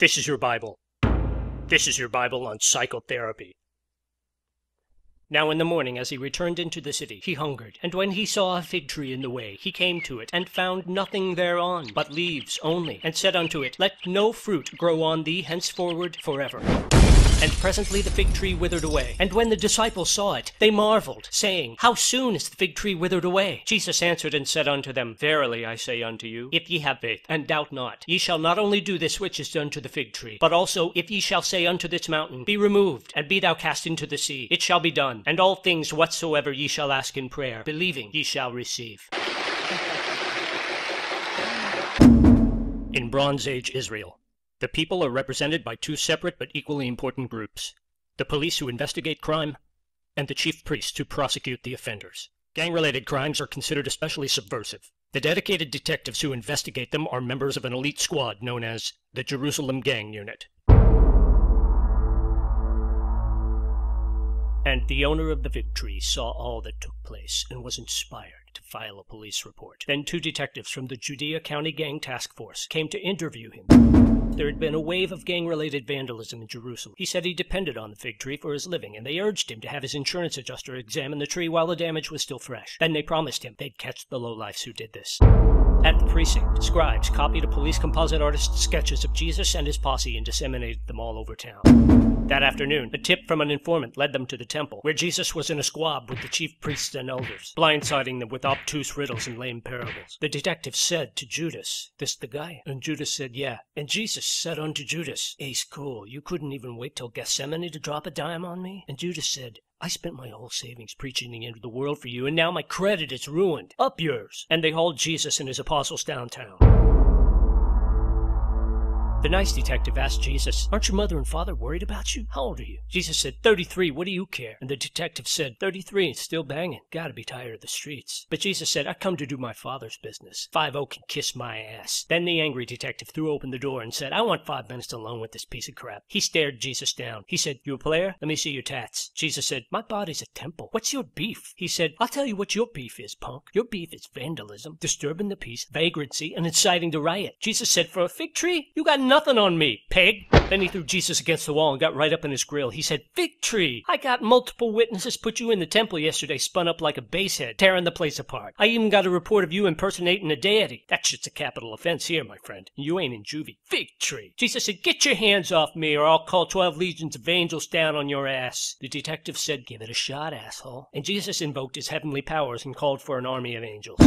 This is your Bible. This is your Bible on psychotherapy. Now in the morning, as he returned into the city, he hungered. And when he saw a fig tree in the way, he came to it, and found nothing thereon, but leaves only, and said unto it, Let no fruit grow on thee henceforward forever. And presently the fig tree withered away. And when the disciples saw it, they marveled, saying, How soon is the fig tree withered away? Jesus answered and said unto them, Verily I say unto you, if ye have faith, and doubt not, ye shall not only do this which is done to the fig tree, but also if ye shall say unto this mountain, Be removed, and be thou cast into the sea, it shall be done. And all things whatsoever ye shall ask in prayer, believing, ye shall receive. In Bronze Age Israel, the people are represented by two separate but equally important groups the police who investigate crime, and the chief priests who prosecute the offenders. Gang related crimes are considered especially subversive. The dedicated detectives who investigate them are members of an elite squad known as the Jerusalem Gang Unit. And the owner of the fig tree saw all that took place and was inspired to file a police report. Then two detectives from the Judea County Gang Task Force came to interview him. There had been a wave of gang related vandalism in Jerusalem. He said he depended on the fig tree for his living, and they urged him to have his insurance adjuster examine the tree while the damage was still fresh. Then they promised him they'd catch the lowlifes who did this. At the precinct, scribes copied a police composite artist's sketches of Jesus and his posse and disseminated them all over town. That afternoon, a tip from an informant led them to the temple, where Jesus was in a squab with the chief priests and elders, blindsiding them with obtuse riddles and lame parables. The detective said to Judas, This the guy? And Judas said, Yeah. And Jesus said unto Judas, Ace cool, you couldn't even wait till Gethsemane to drop a dime on me? And Judas said, I spent my whole savings preaching the end of the world for you, and now my credit is ruined. Up yours. And they hauled Jesus and his apostles downtown. The nice detective asked Jesus, Aren't your mother and father worried about you? How old are you? Jesus said, 33, what do you care? And the detective said, 33 and still banging. Gotta be tired of the streets. But Jesus said, I come to do my father's business. Five O can kiss my ass. Then the angry detective threw open the door and said, I want five minutes alone with this piece of crap. He stared Jesus down. He said, You a player? Let me see your tats. Jesus said, My body's a temple. What's your beef? He said, I'll tell you what your beef is, punk. Your beef is vandalism, disturbing the peace, vagrancy, and inciting to riot. Jesus said, For a fig tree? You got nothing on me, pig. Then he threw Jesus against the wall and got right up in his grill. He said, Fig tree! I got multiple witnesses put you in the temple yesterday, spun up like a basehead, tearing the place apart. I even got a report of you impersonating a deity. That shit's a capital offense here, my friend. You ain't in juvie. Fig tree! Jesus said, Get your hands off me, or I'll call twelve legions of angels down on your ass. The detective said, Give it a shot, asshole. And Jesus invoked his heavenly powers and called for an army of angels.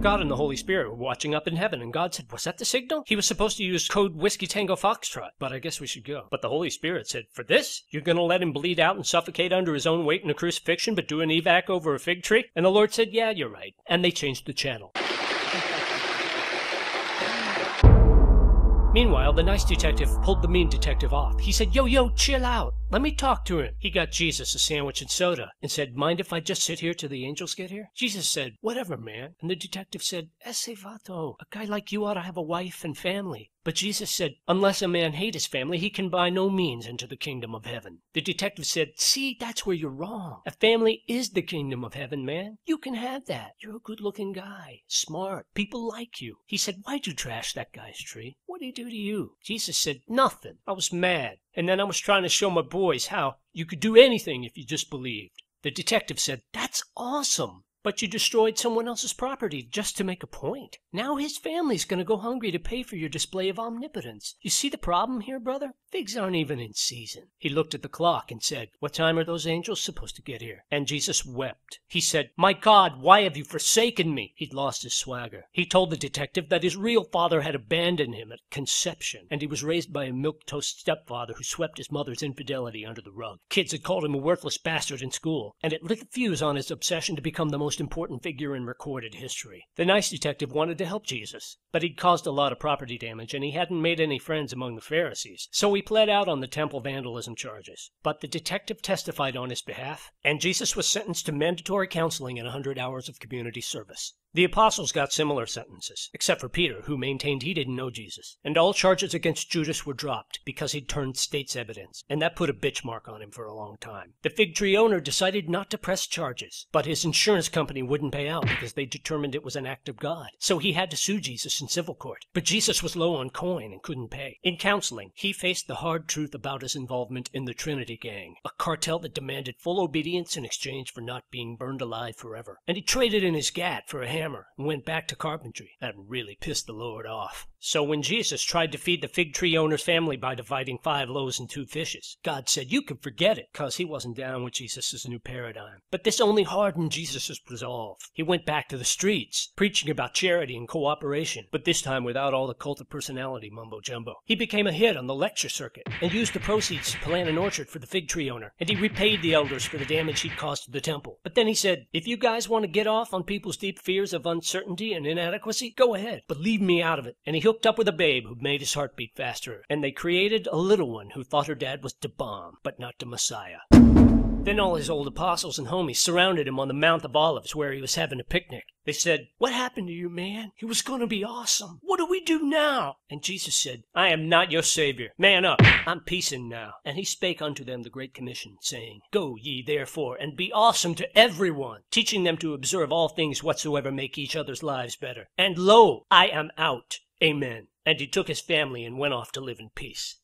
God and the Holy Spirit were watching up in heaven, and God said, Was that the signal? He was supposed to use code Whiskey Tango Foxtrot, but I guess we should go. But the Holy Spirit said, For this? You're gonna let him bleed out and suffocate under his own weight in a crucifixion, but do an evac over a fig tree? And the Lord said, Yeah, you're right. And they changed the channel. Meanwhile, the nice detective pulled the mean detective off. He said, Yo, yo, chill out. Let me talk to him. He got Jesus a sandwich and soda and said, Mind if I just sit here till the angels get here? Jesus said, Whatever, man. And the detective said, Esse vato. A guy like you ought to have a wife and family. But Jesus said, Unless a man hate his family, he can by no means enter the kingdom of heaven. The detective said, See, that's where you're wrong. A family is the kingdom of heaven, man. You can have that. You're a good looking guy. Smart. People like you. He said, Why'd you trash that guy's tree? What'd he do to you? Jesus said, Nothing. I was mad. And then I was trying to show my boys how you could do anything if you just believed. The detective said, That's awesome. But you destroyed someone else's property just to make a point. Now his family's going to go hungry to pay for your display of omnipotence. You see the problem here, brother? Figs aren't even in season. He looked at the clock and said, What time are those angels supposed to get here? And Jesus wept. He said, My God, why have you forsaken me? He'd lost his swagger. He told the detective that his real father had abandoned him at conception, and he was raised by a milk-toast stepfather who swept his mother's infidelity under the rug. Kids had called him a worthless bastard in school, and it lit the fuse on his obsession to become the most important figure in recorded history. The nice detective wanted to help Jesus, but he'd caused a lot of property damage and he hadn't made any friends among the Pharisees, so he pled out on the temple vandalism charges. But the detective testified on his behalf, and Jesus was sentenced to mandatory counseling and a 100 hours of community service. The apostles got similar sentences, except for Peter, who maintained he didn't know Jesus. And all charges against Judas were dropped because he'd turned state's evidence, and that put a bitch mark on him for a long time. The fig tree owner decided not to press charges, but his insurance company wouldn't pay out because they determined it was an act of God. So he had to sue Jesus in civil court. But Jesus was low on coin and couldn't pay. In counseling, he faced the hard truth about his involvement in the Trinity Gang, a cartel that demanded full obedience in exchange for not being burned alive forever. And he traded in his gat for a hammer and went back to carpentry. That really pissed the Lord off. So when Jesus tried to feed the fig tree owner's family by dividing five loaves and two fishes, God said, You can forget it, because he wasn't down with Jesus' new paradigm. But this only hardened Jesus' resolve. He went back to the streets, preaching about charity and cooperation, but this time without all the cult of personality mumbo jumbo. He became a hit on the lecture circuit and used the proceeds to plant an orchard for the fig tree owner, and he repaid the elders for the damage he'd caused to the temple. But then he said, If you guys want to get off on people's deep fears of uncertainty and inadequacy, go ahead, but leave me out of it. And he hooked up with a babe who made his heart beat faster, and they created a little one who thought her dad was the bomb, but not the Messiah. Then all his old apostles and homies surrounded him on the Mount of Olives where he was having a picnic. They said, What happened to you, man? He was going to be awesome. What do we do now? And Jesus said, I am not your Savior. Man up. I'm peacing now. And he spake unto them the Great Commission, saying, Go ye therefore, and be awesome to everyone, teaching them to observe all things whatsoever make each other's lives better. And lo, I am out. Amen. And he took his family and went off to live in peace.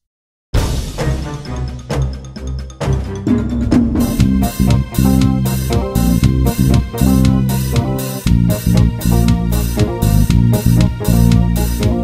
Thank you.